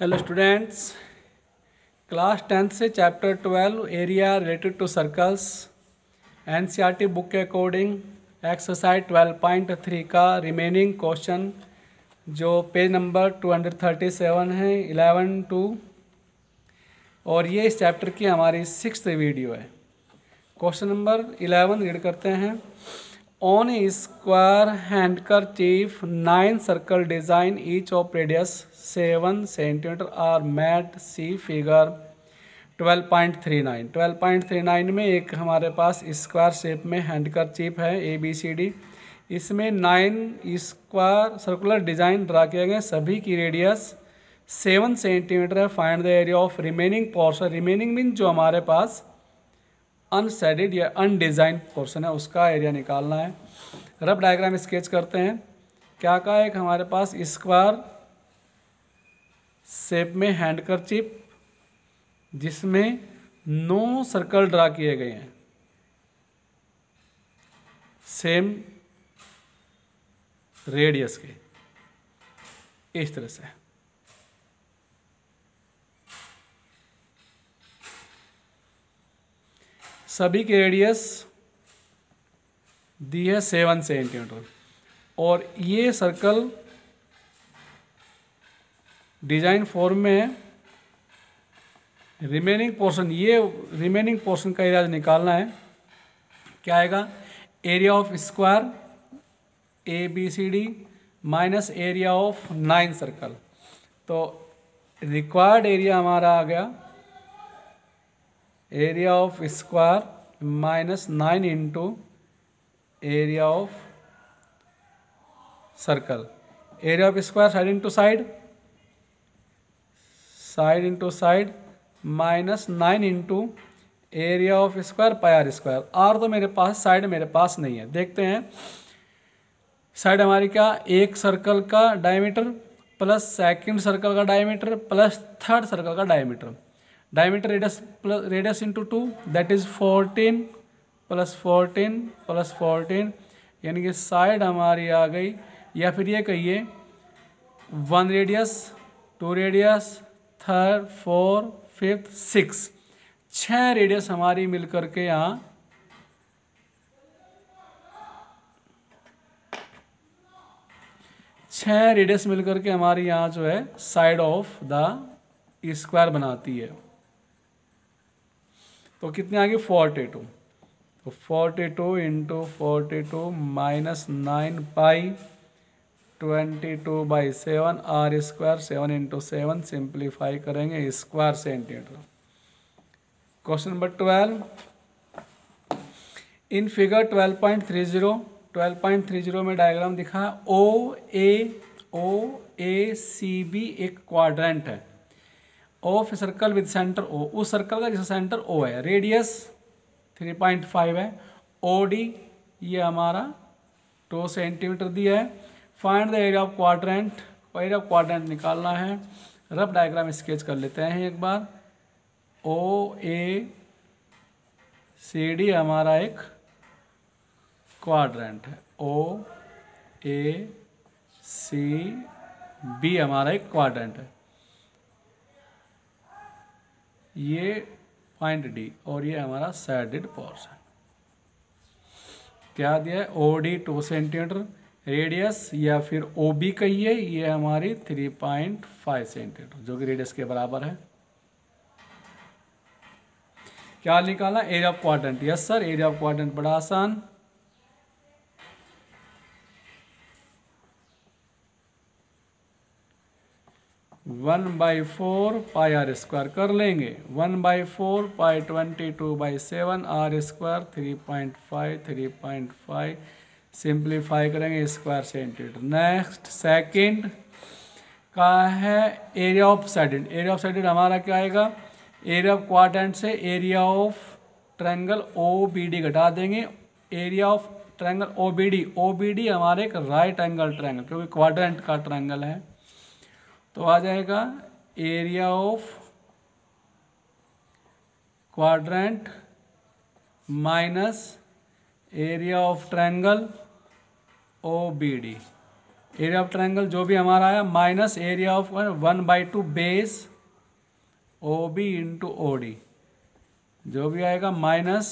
Hello students class tenth से chapter twelve area related to circles NCERT book के according exercise twelve point three का remaining question जो page number two hundred thirty seven है eleven two और ये इस chapter की हमारी सिक्स वीडियो है क्वेश्चन नंबर इलेवन रीड करते हैं design each of radius seven centimetre are made see figure twelve point three nine twelve point 12.39. 12.39 में एक हमारे पास स्क्वायर शेप में हैंडकर हैंडकरचीप है ए बी सी डी इसमें nine square circular design draw किए गए सभी की रेडियस सेवन सेंटीमीटर है find the area of remaining portion remaining mean जो हमारे पास अनसेडेड या अनडिजाइन पोर्शन है उसका एरिया निकालना है रब डायग्राम स्केच करते हैं क्या का एक हमारे पास स्क्वायर शेप में हैंड कर चिप जिसमें नो सर्कल ड्रा किए गए हैं सेम रेडियस के इस तरह से सभी के रेडियस दी है सेवन सेंटीमीटर और ये सर्कल डिजाइन फॉर्म में रिमेनिंग पोर्शन ये रिमेनिंग पोर्शन का एरिया निकालना है क्या आएगा area of square A B C D minus area of nine circle तो रिक्वायर्ड एरिया हमारा आ गया area of square minus nine into area of circle area of square side into side side into side minus nine into area of square pi r square R तो मेरे पास side मेरे पास नहीं है देखते हैं साइड हमारी क्या एक सर्कल का डायमीटर प्लस सेकंड सर्कल का डायमीटर प्लस थर्ड सर्कल का diameter diameter radius plus radius into two that is fourteen plus fourteen plus fourteen यानी कि साइड हमारी आ गई या फिर ये कहिए one radius two radius third four fifth six छ रेडियस हमारी मिल के यहाँ छ रेडियस मिल करके हमारी यहाँ जो है साइड ऑफ द स्क्वायर बनाती है तो कितने आगे फोर्टी टू तो forty two into forty two minus nine pi twenty two by seven r square seven into seven simplify करेंगे square centimetre question number twelve in figure twelve point three zero twelve point three zero में diagram दिखा O A O A C B एक quadrant है of circle with centre O उस circle का जिस centre O है radius 3.5 है O D ये हमारा टो सेंटीमीटर दिया है find the area of quadrant area of quadrant निकालना है रफ डायग्राम स्केच कर लेते हैं एक बार ओ ए सी डी हमारा एक क्वाड्रेंट है ओ ए सी बी हमारा एक क्वाड्रेंट है ये पॉइंट डी और ये हमारा सैडेड पोर्सन क्या दिया है O D two centimetre radius या फिर ओ बी कहिए ये हमारी थ्री पॉइंट फाइव सेंटीमीटर जो कि रेडियस के बराबर है क्या निकाला area of quadrant yes sir area of quadrant बड़ा आसान one by four pi r square कर लेंगे one by four pi twenty two by seven r square three point five three point five simplify करेंगे square centimetre next second का है area of shaded area of shaded हमारा क्या आएगा area of quadrant से area of triangle O B D घटा देंगे area of triangle O B D O B D हमारे एक राइट एंगल ट्रायंगल क्योंकि क्वाड्रेंट का ट्रायंगल है तो आ जाएगा area of quadrant minus area of triangle O B D area of triangle जो भी हमारा आया minus area of one by two base O B into O D जो भी आएगा minus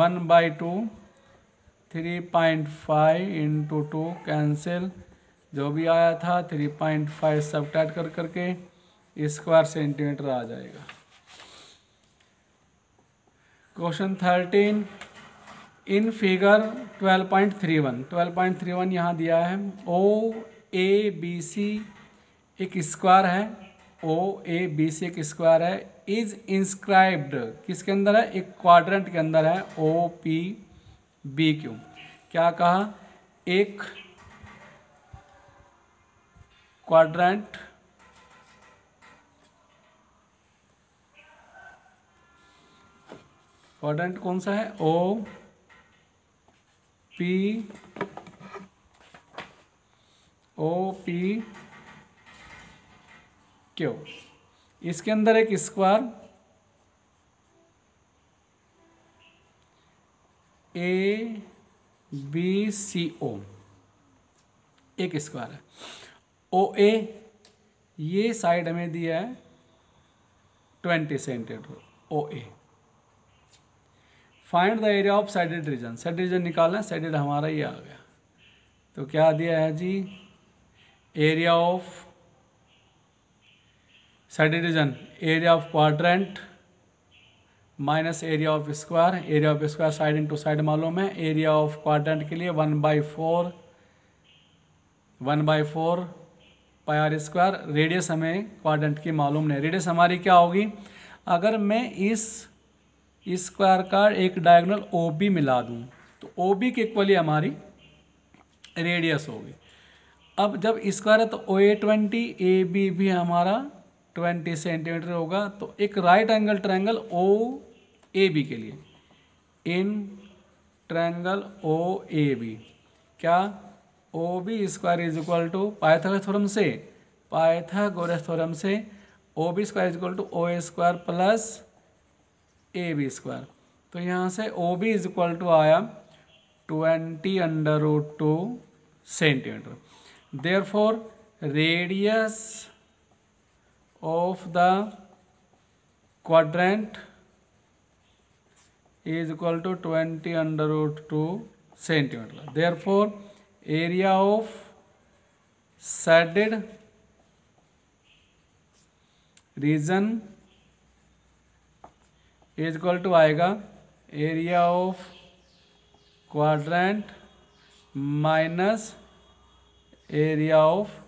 one by two three point five into two cancel जो भी आया था थ्री पॉइंट फाइव सब टाइट कर करके स्क्वायर सेंटीमीटर आ जाएगा question thirteen in figure 12.31 one यहाँ दिया है ओ ए बी सी एक स्क्वायर है ओ ए बी सी एक स्क्वायर है इज इंस्क्राइब्ड किसके अंदर है एक क्वाड्रेंट के अंदर है ओ पी बी क्यू क्या कहा एक क्वाड्रेंट क्वाड्रेंट कौन सा है O P O P Q इसके अंदर एक square A B C O एक स्क्वायर है ओ ए ये साइड हमें दिया है twenty centimetre O A find the area of shaded region shaded region निकालना है साइडेड हमारा ये आ गया तो क्या दिया है जी area of shaded region area of quadrant minus area of square area of square side into side मालूम है एरिया ऑफ क्वाड्रेंट के लिए one by four one by four pi r square radius हमें क्वाड्रेंट की मालूम नहीं radius हमारी क्या होगी अगर मैं इस स्क्वायर का एक डायगोनल ओ बी मिला दूं तो ओ बी के इक्वली हमारी रेडियस होगी अब जब स्क्वायर है तो O A twenty A B भी हमारा ट्वेंटी सेंटीमीटर होगा तो एक right angle triangle O A B के लिए in triangle O A B क्या O B square is equal to Pythagoras theorem से पाइथागोरस थ्योरम से O B square is equal to O square plus A B square तो यहाँ से O B is equal to आया twenty under root two centimetre therefore radius of the is equal to twenty under under two centimetre therefore for area of shaded region is equal to आएगा area of quadrant minus area of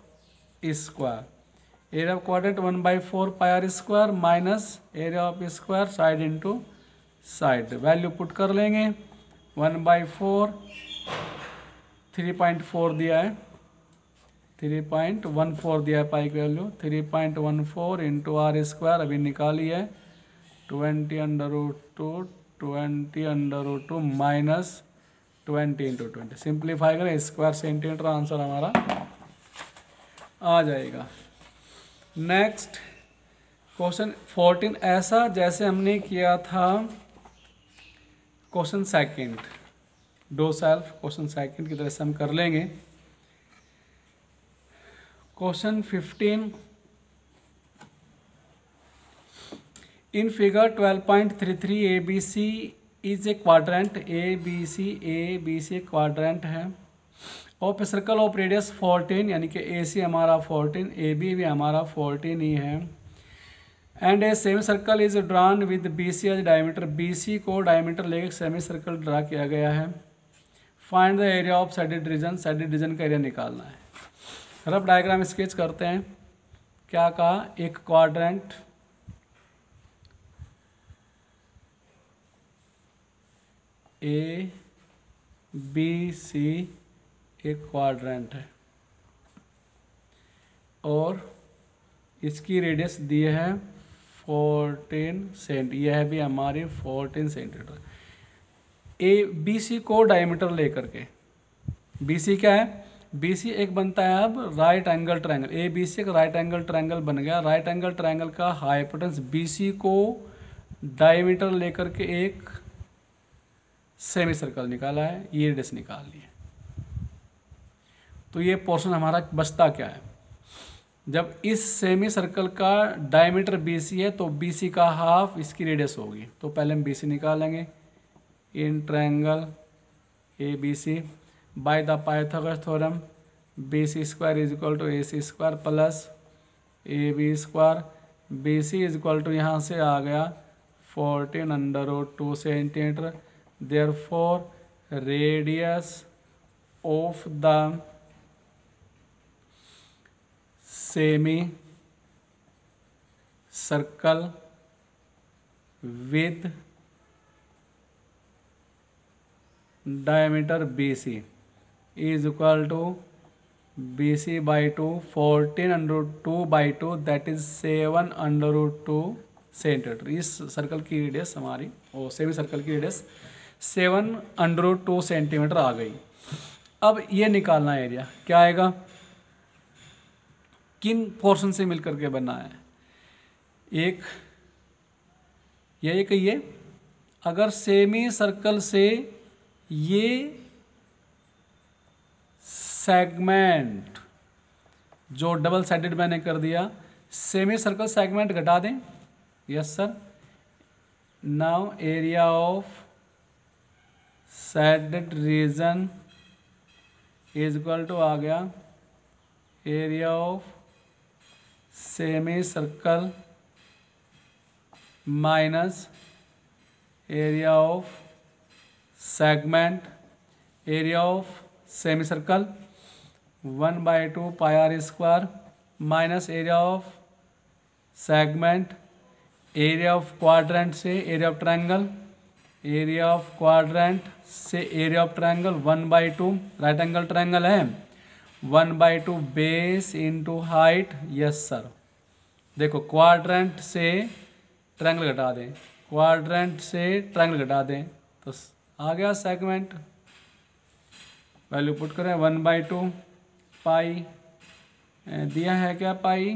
square area of quadrant one by four pi r square minus area of square side into side value put कर लेंगे one by four three point four दिया है three point one four दिया है pi की value three point one four into r square अभी निकाली है twenty under O two twenty under O two minus twenty into twenty simplify करें square centimetre answer हमारा आ जाएगा नेक्स्ट क्वेश्चन फोर्टीन ऐसा जैसे हमने किया था question second do self question second की तरह से हम कर लेंगे question fifteen in figure twelve point three three A B C is a quadrant A B C A B C quadrant है of circle of radius fourteen यानी कि A C हमारा फोर्टीन ए बी भी हमारा fourteen ही है and a semi circle is drawn with B C as diameter B C को diameter लेकर सेमी सर्कल ड्रा किया गया है find the area of shaded region shaded region का एरिया निकालना है रफ डायग्राम स्केच करते हैं क्या कहा एक क्वाड्रेंट ए बी सी एक क्वाड्रेंट है और इसकी रेडियस दी है फोर्टीन सेंट यह भी हमारी fourteen centimetre A B C को डायमीटर लेकर के बी सी क्या है बी सी एक बनता है अब right angle triangle A B C एक राइट एंगल ट्रायंगल बन गया राइट एंगल ट्रायंगल का हाइपोटेंस बी सी को डायमीटर लेकर के एक सेमी सर्कल निकाला है ये रेडियस निकाल लिए तो ये पोर्शन हमारा बचता क्या है जब इस सेमी सर्कल का डायमीटर बी सी है तो बी सी का हाफ इसकी रेडियस होगी तो पहले हम बी सी निकालेंगे in B C by the Pythagoras theorem B C square is equal to A C square plus A B square B C is equal to यहाँ से आ गया fourteen under O two centimetre therefore radius of the semi circle with diameter B C is equal to B C by two fourteen under two by two that is seven under two centimetre इस circle की radius हमारी और semi circle की radius seven under two centimetre आ गई अब ये निकालना area क्या आएगा किन पोर्शन से मिलकर के बना है एक यही कहिए अगर सेमी सर्कल से ये सेगमेंट जो डबल साइडेड मैंने कर दिया सेमी सर्कल सेगमेंट घटा दें yes sir now area of shaded region is equal to आ गया area of semi circle minus area of segment area of semi circle one by two pi r square minus area of segment area of quadrant से area of triangle area of quadrant से area of triangle one by two right angle triangle है one by two base into height yes sir देखो quadrant से triangle घटा दें quadrant से triangle घटा दें तो आ गया सेगमेंट वैल्यू पुट करें वन बाई टू पाई दिया है क्या पाई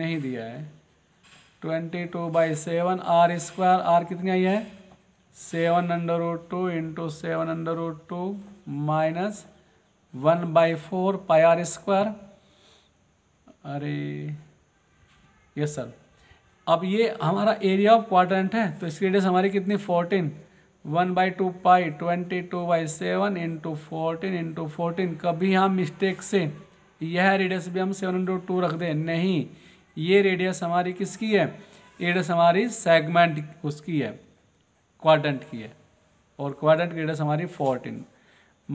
नहीं दिया है twenty two by seven r square r कितनी आई है seven under root two into seven under root two minus one by four pi r square अरे यस सर अब ये हमारा एरिया ऑफ क्वाड्रेंट है तो इसकी रेडियस हमारी कितनी fourteen one by two pi twenty two by seven into fourteen into fourteen कभी हम मिस्टेक से यह रेडियस भी हम सेवन इंटू टू रख दें नहीं ये रेडियस हमारी किसकी है रेडियस हमारी सेगमेंट उसकी है क्वाड्रेंट की है और क्वाड्रेंट की रेडियस हमारी fourteen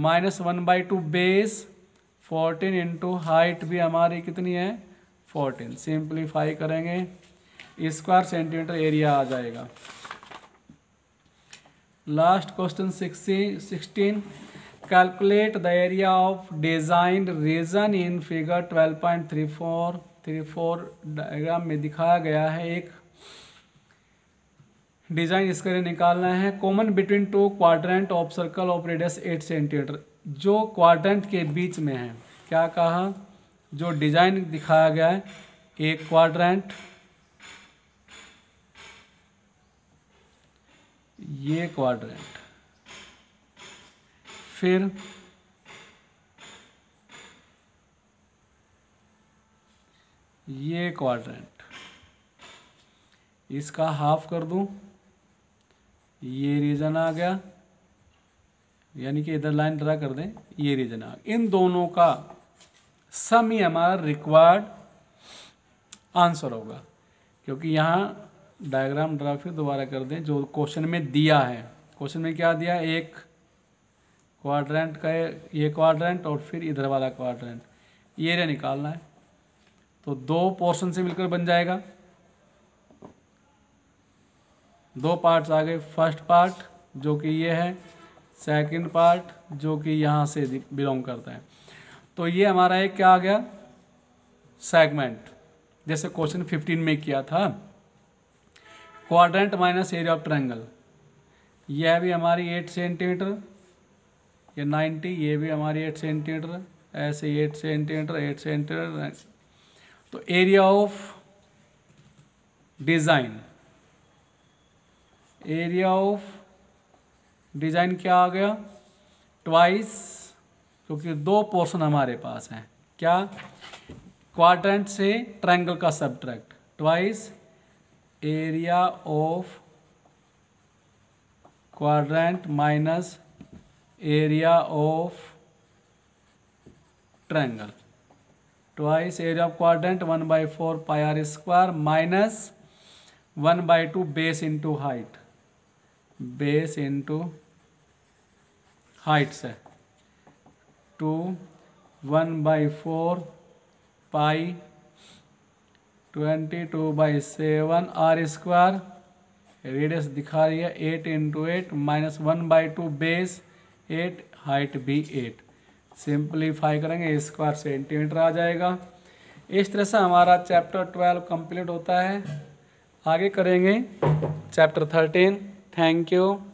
minus one by two base fourteen into height भी हमारी कितनी है फोर्टीन सिंप्लीफाई करेंगे स्क्वायर सेंटीमीटर एरिया आ जाएगा last question sixteen calculate the area of designed region in figure twelve point three four three four diagram में दिखाया गया है एक डिजाइन इसके लिए निकालना है common between two quadrant of circle of radius eight centimetre जो क्वाड्रेंट के बीच में है क्या कहा जो डिजाइन दिखाया गया है एक क्वाड्रेंट ये क्वाड्रेंट फिर ये क्वाड्रेंट इसका हाफ कर दूं ये रीजन आ गया यानी कि इधर लाइन ड्रा कर दें ये रीजन आ गया इन दोनों का सम ही हमारा रिक्वायर्ड आंसर होगा क्योंकि यहाँ डायग्राम ड्रा फिर दोबारा कर दें जो क्वेश्चन में दिया है क्वेश्चन में क्या दिया एक क्वाड्रेंट का ये क्वाड्रेंट और फिर इधर वाला क्वाड्रेंट ये एरिया निकालना है तो दो पोर्शन से मिलकर बन जाएगा दो पार्ट्स आ गए फर्स्ट पार्ट जो कि ये है सेकंड पार्ट जो कि यहाँ से बिलोंग करता है तो ये हमारा एक क्या आ गया सेगमेंट जैसे क्वेश्चन फिफ्टीन में किया था quadrant minus area of triangle यह भी हमारी एट सेंटीमीटर ये नाइन्टी ये भी हमारी एट सेंटीमीटर ऐसे एट सेंटीमीटर एट सेंटीमीटर तो area of design area of design क्या आ गया ट्वाइस क्योंकि दो पोर्शन हमारे पास हैं क्या क्वाड्रेंट से ट्रायंगल का subtract twice area of quadrant minus area of triangle. Twice area of quadrant 1/4 pi r square minus 1/2 base into height. Base into height se 2 1/4 pi twenty two by seven r square radius दिखा रही है eight into eight minus one by two base eight height B eight simplify करेंगे square centimetre आ जाएगा इस तरह से हमारा चैप्टर ट्वेल्व कंप्लीट होता है आगे करेंगे चैप्टर थर्टीन थैंक यू